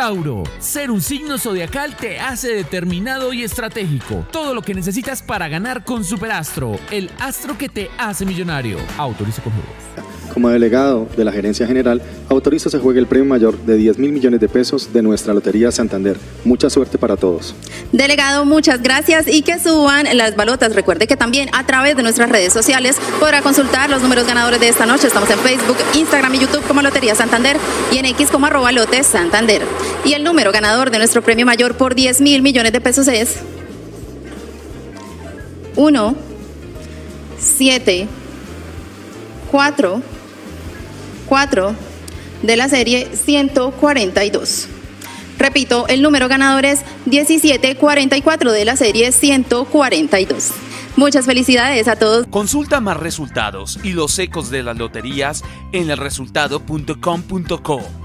Tauro, ser un signo zodiacal te hace determinado y estratégico. Todo lo que necesitas para ganar con Superastro, el astro que te hace millonario. Autoriza con juegos. Como delegado de la Gerencia General, autorizo se juegue el premio mayor de 10 mil millones de pesos de nuestra Lotería Santander. Mucha suerte para todos. Delegado, muchas gracias y que suban las balotas. Recuerde que también a través de nuestras redes sociales podrá consultar los números ganadores de esta noche. Estamos en Facebook, Instagram y YouTube como Lotería Santander y en X como arroba lotes Santander. Y el número ganador de nuestro premio mayor por 10 mil millones de pesos es 1, 7, 4, 4 de la serie 142. Repito, el número ganador es 1744 de la serie 142. Muchas felicidades a todos. Consulta más resultados y los ecos de las loterías en elresultado.com.co.